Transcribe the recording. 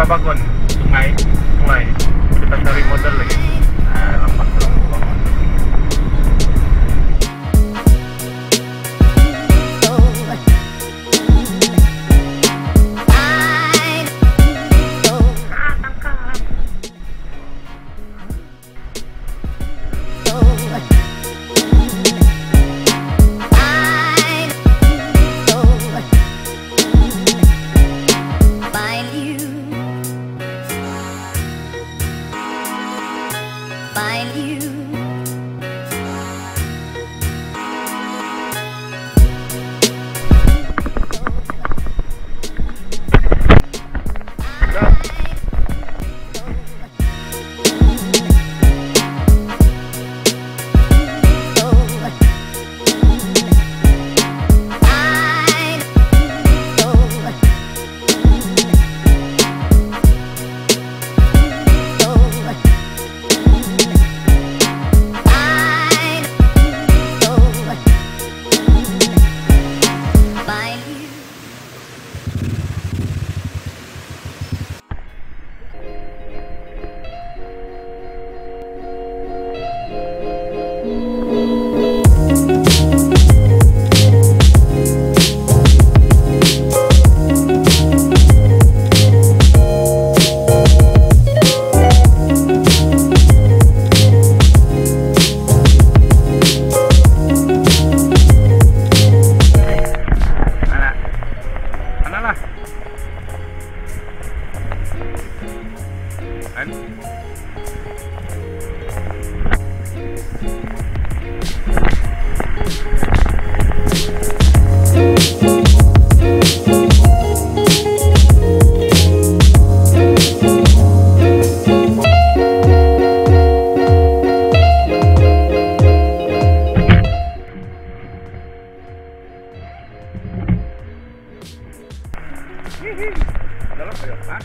apa bagon sungai sungai kita cari modal lagi dalam ya Hah?